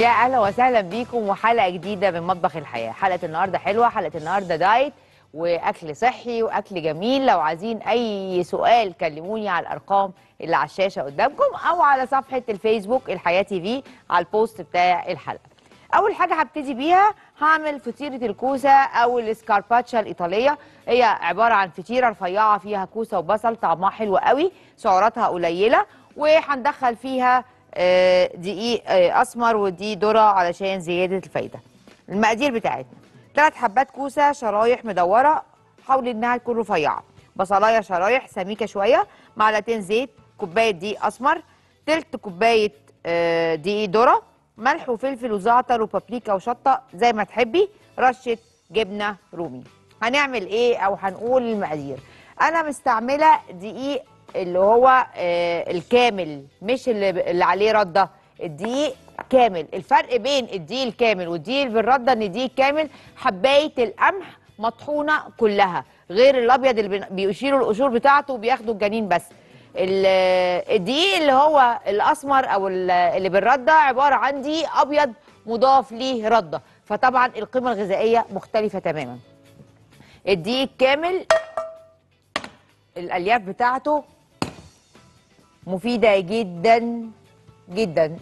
يا أهلا وسهلا بيكم وحلقة جديدة من مطبخ الحياة. حلقة النهارده حلوة حلقة النهارده diet وأكل صحي وأكل جميل. لو عايزين أي سؤال كلموني على الأرقام اللي على الشاشة قدامكم أو على صفحة الفيسبوك الحياة تي في على البوست بتاع الحلقة. أول حاجة هبتدي بيها هعمل فطيرة الكوسة أو ال scarpaccia الإيطالية. هي عبارة عن فطيرة رفيعة فيها كوسة وبصل طعمها حلو قوي سعراتها قليلة وهندخل فيها دقيق آه، أسمر ودي ذرة علشان زيادة الفايدة. المقادير بتاعتنا. ثلاث حبات كوسة شرايح مدورة حاول إنها تكون رفيعة. بصلاية شرايح سميكة شوية معلقتين زيت كوباية دقيق أسمر تلت كوباية آه، دقيق ذرة ملح وفلفل وزعتر وبابريكا وشطة زي ما تحبي رشة جبنة رومي. هنعمل إيه أو هنقول المقادير؟ أنا مستعملة دقيق اللي هو آه، الكامل مش اللي, عليه رده. الدقيق كامل. الفرق بين الدقيق الكامل والدقيق بالرده إن الدقيق الكامل حباية القمح مطحونة كلها غير الأبيض اللي بيشيلوا القشور بتاعته وبياخدوا الجنين بس. ال- الدقيق اللي هو الأسمر أو ال- اللي بالرده عبارة عن دقيق أبيض مضاف ليه رده. فطبعا القيمة الغذائية مختلفة تماما. الدقيق الكامل الألياف بتاعته مفيدة جدا جدا.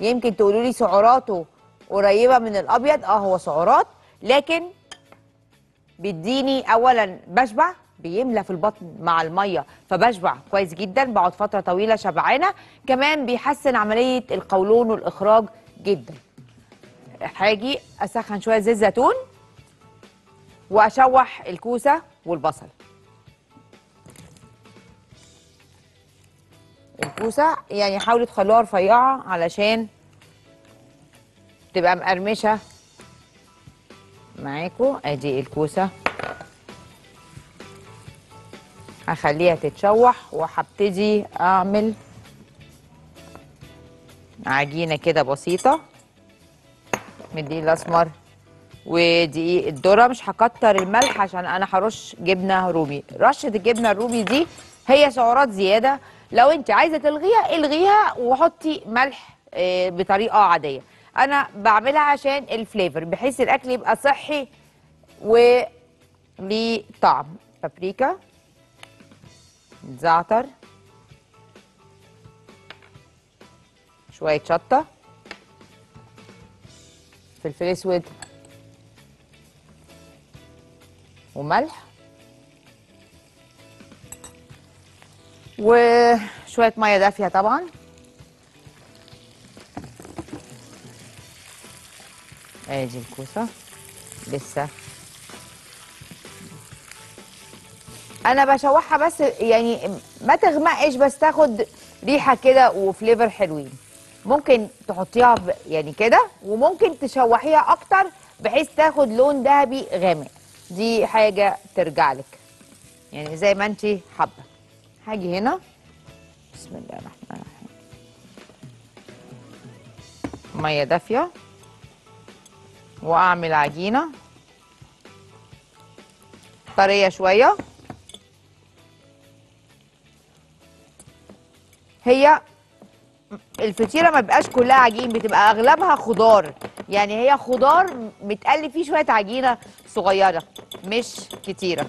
يمكن تقولوا لي سعراته قريبة من الأبيض؟ آه هو سعرات لكن بيديني اولا بشبع بيملى في البطن مع المية فبشبع كويس جدا بقعد فترة طويلة شبعانة. كمان بيحسن عملية القولون والإخراج جدا. هاجي أسخن شوية زيت زيتون وأشوح الكوسة والبصل. الكوسه يعني حاولوا تخلوها رفيعة علشان تبقى مقرمشة. معاكم أدي الكوسة. هخليها تتشوح وهبتدي أعمل عجينة كده بسيطة. من الدقيق الأسمر ودقيق الذرة. مش هكتر الملح عشان أنا هرش جبنة رومي. رشة الجبنة الرومي دي هي سعرات زيادة لو انت عايزة تلغيها الغيها وحطي ملح آه، بطريقة عادية. أنا بعملها عشان الفليفر بحيث الأكل يبقى صحي وليه طعم بابريكا زعتر شوية شطة فلفل أسود وملح. وشوية مية دافية طبعا. ادي الكوسة. لسه. أنا بشوحها بس يعني ما تغمقش بس تاخد ريحة كده وفليفر حلوين. ممكن تحطيها يعني كده وممكن تشوحيها أكتر بحيث تاخد لون ذهبي غامق. دي حاجة ترجع لك. يعني زي ما انت حابة. هاجي هنا. بسم الله الرحمن الرحيم. مية دافية. وأعمل عجينة. طرية شوية. هي الفطيرة ما بيبقاش كلها عجين بتبقى أغلبها خضار. يعني هي خضار متقلي فيه شوية عجينة صغيرة مش كتيرة.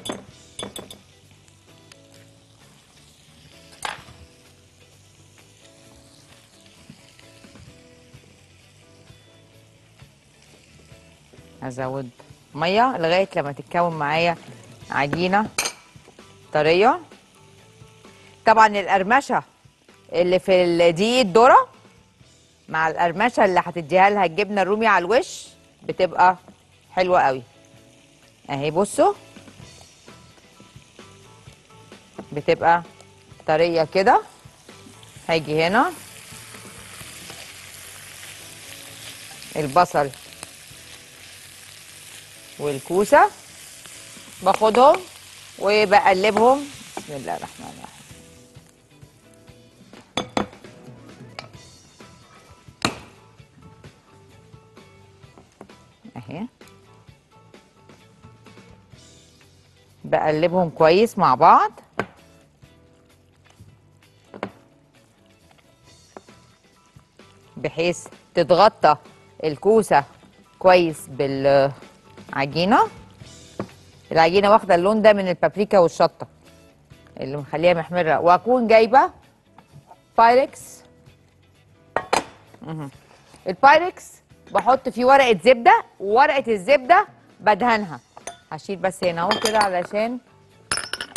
هزود مية لغاية لما تتكون معايا عجينة طرية. طبعا القرمشة اللي في الدقيق الذرة مع القرمشة اللي هتديها لها الجبنة الرومي على الوش بتبقى حلوة قوي. أهي بصوا. بتبقى طرية كده. هاجي هنا. البصل. والكوسة باخدهم وبقلبهم. بسم الله الرحمن الرحيم. اهي. بقلبهم كويس مع بعض. بحيث تتغطى الكوسة كويس بالعجينه العجينة واخدة اللون ده من البابريكا والشطة اللي مخليها محمرة. وأكون جايبة Pyrex. ال Pyrex بحط فيه ورقة زبدة وورقه الزبدة بدهنها. هشيل بس هنا أهو كده علشان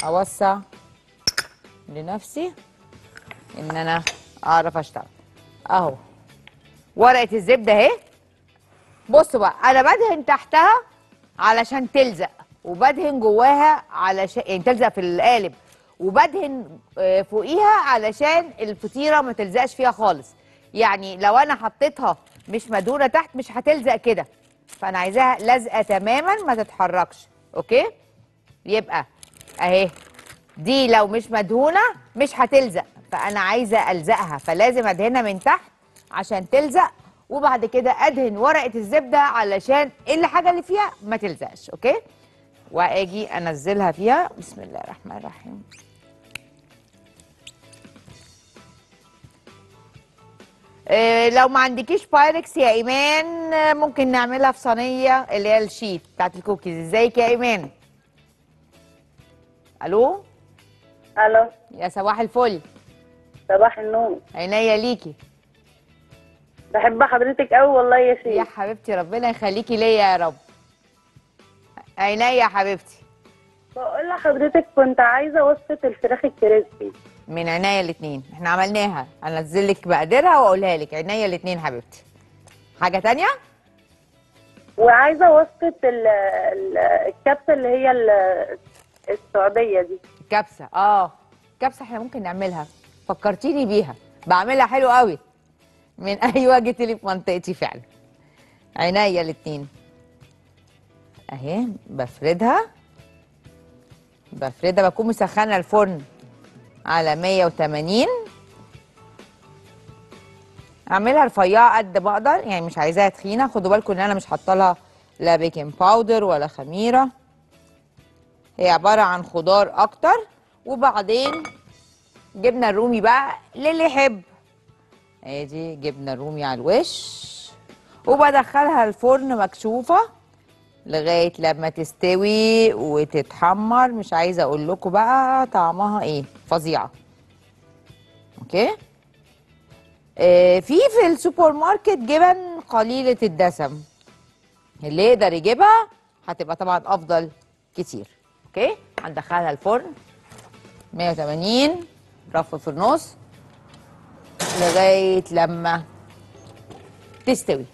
أوسع لنفسي إن أنا أعرف أشتغل. أهو. ورقة الزبدة أهي. بصوا بقى أنا بدهن تحتها علشان تلزق وبدهن جواها علشان يعني تلزق في القالب وبدهن آه، فوقيها علشان الفطيرة ما تلزقش فيها خالص. يعني لو أنا حطيتها مش مدهونة تحت مش هتلزق كده. فأنا عايزاها لازقة تماما ما تتحركش. okay؟ يبقى أهي. دي لو مش مدهونة مش هتلزق. فأنا عايزة ألزقها. فلازم أدهنها من تحت عشان تلزق. وبعد كده أدهن ورقة الزبدة علشان الحاجة اللي فيها ما تلزقش okay؟ وآجي أنزلها فيها. بسم الله الرحمن الرحيم. إيه لو ما عندكيش بايركس يا إيمان ممكن نعملها في صينية اللي هي ال sheet بتاعت الكوكيز. إزيك يا إيمان؟ ألو؟ ألو. يا صباح الفل. صباح النور. عينيا ليكي. بحب حضرتك قوي والله يا يا شيف حبيبتي ربنا يخليكي ليا يا رب. عينيا يا حبيبتي. بقول لحضرتك كنت عايزة وصفة الفراخ ال crispy. من عينيا الاتنين. إحنا عملناها. انزل لك مقاديرها وأقولها لك. عينيا الاتنين حبيبتي. حاجة تانية؟ وعايزة وصفة ال- ال- الكبسة اللي هي ال- السعودية دي. كبسة. آه. كبسة إحنا ممكن نعملها. فكرتيني بيها. بعملها حلو قوي من أيوه جيت لي في منطقتي فعلا. عينيا الاتنين. أهي بفردها. بفردها بكون مسخنة الفرن على 180 أعملها رفيعة قد ما أقدر يعني مش عايزاها تخينة. خدوا بالكم إن أنا مش حاطة لها لا baking powder ولا خميرة. هي عبارة عن خضار أكتر. وبعدين جبنه الرومي بقى للي يحب. ادي جبنه الرومي على الوش وبدخلها الفرن مكشوفة لغاية لما تستوي وتتحمر. مش عايزة أقول لكم بقى طعمها إيه فظيعة. okay؟ آه في في السوبر ماركت جبن قليلة الدسم. اللي يقدر يجيبها هتبقى طبعا أفضل كتير. okay؟ هندخلها الفرن. 180 رف في النص. لغاية لما تستوي.